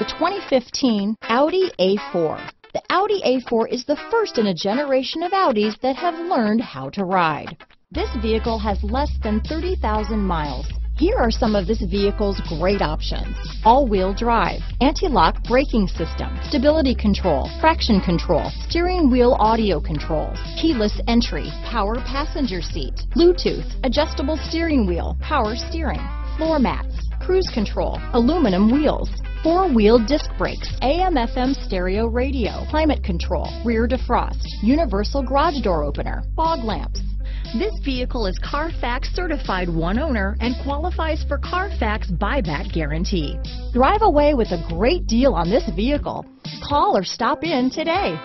The 2015 Audi A4. The Audi A4 is the first in a generation of Audis that have learned how to ride. This vehicle has less than 30,000 miles. Here are some of this vehicle's great options. All-wheel drive, anti-lock braking system, stability control, traction control, steering wheel audio controls, keyless entry, power passenger seat, Bluetooth, adjustable steering wheel, power steering, floor mats, cruise control, aluminum wheels, four-wheel disc brakes, AM FM stereo radio, climate control, rear defrost, universal garage door opener, fog lamps. This vehicle is Carfax certified one owner and qualifies for Carfax buyback guarantee. Drive away with a great deal on this vehicle. Call or stop in today.